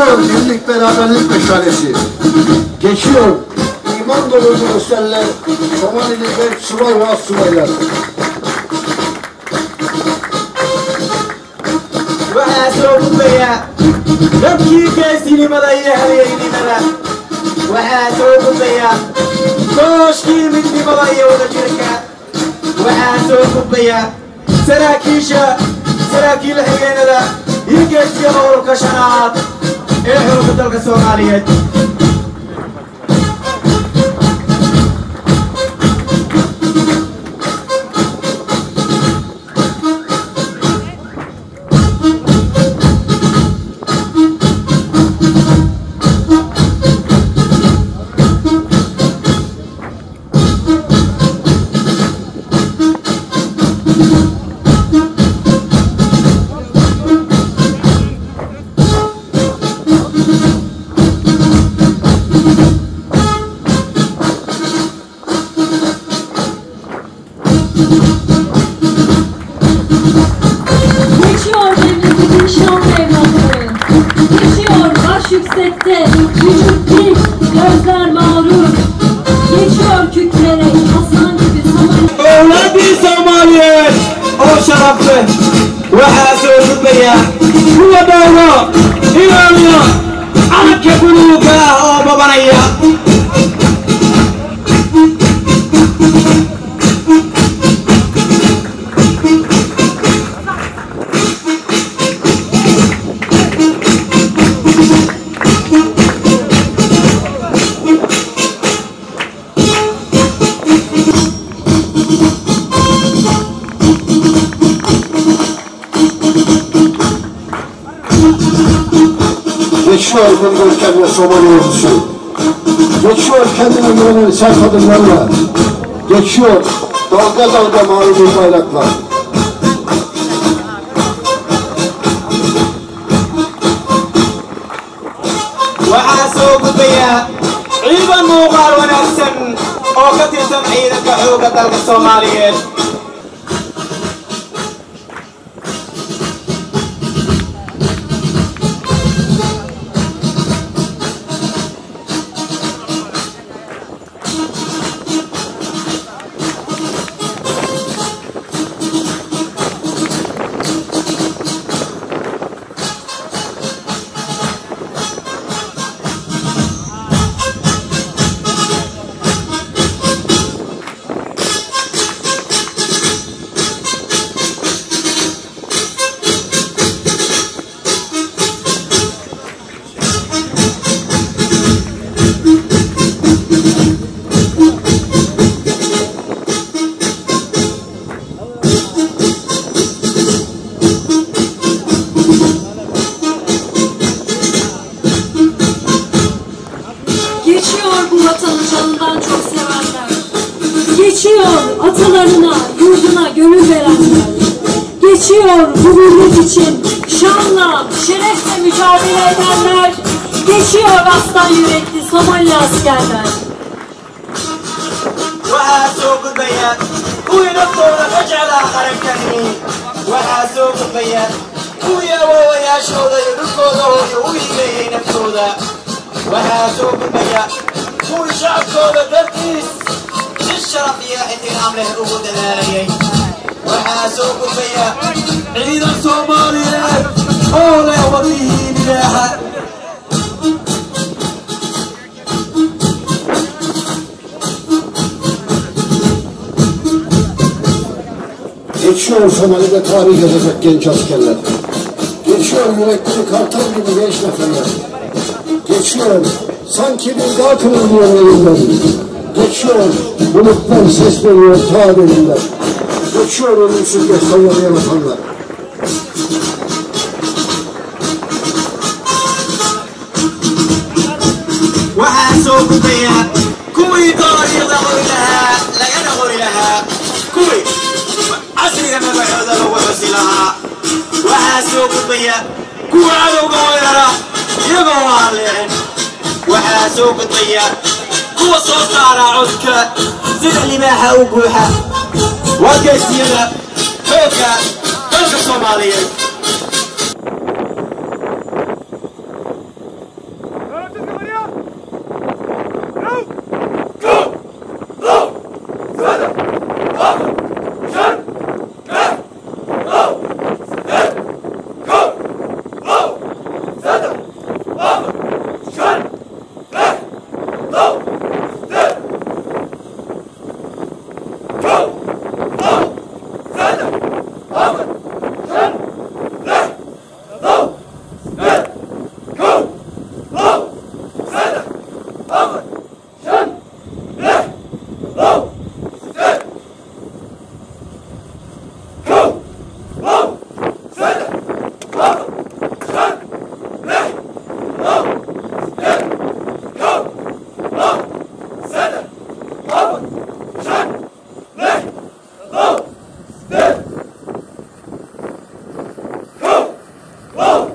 Geçiyor birlik beraberlik meşalesi. Geçiyor iman dolu gösterler. Somali'de subay ve subaylar. waxaa soo gudbaya dadkii geesinimada iyo habeenimada waxaa soo gudbaya kooshkii midnimada iyo wadajirka waxaa soo gudbaya saraakiisha saraakiil xigeenada iyo geesiya howlka shanaad dalka soomaaliyeed şan evlatları. Geçiyor baş yüksekte, vücut dik, gözler mağrur. Geçiyor kükrerek aslan gibi saman dowladii soomaaliyeed oo sharafsan waxaa soo gudbaya kuwa dhowro ilaaliya calanka Geçiyor Bulgarken ve Somali ordusu. Geçiyor kendine güvenen sert adımlarla. Geçiyor dalga dalga mavi bir bayraklar. soo gudbaya ciidan muuqaal wanaagsan oo ka. Tirsan ciidanka xooga dalka soomaaliyeed vatanı canından çok sevenler. Geçiyor atalarına, yurduna gönül verenler. Geçiyor bu için şanla, şerefle mücadele edenler. Geçiyor aslan yürekli Somali askerler. waxaa soo gudbaya kuwii naftooda ka jeclaa qarankani waxaa soo gudbaya kuwii awoowayaashooda iyo dhulkooda hooyo u Geçiyor Somali'de tarih yazacak genç askerler. Geçiyor yürekleri kartal gibi genç neferler. Geçiyor sanki bir dağ kırılıyor elinden. Geçiyor bulutlar ses veriyor ta derinden. Geçiyor ölümsüz göstermeye vatanlar. waxaa soo gudbaya kuwii doorashada qori lahaa lagana qori lahaa kuwii casriga magacooda lagu xusi lahaa waxaa soo gudbaya kuwa cadowga weerara iyagoo aan leexin وحاسوب الطيار هو صوت على عزك زين اللي ما حاوقوها. وقوحة وقسيرة فوكا فوكا صومالية. Move!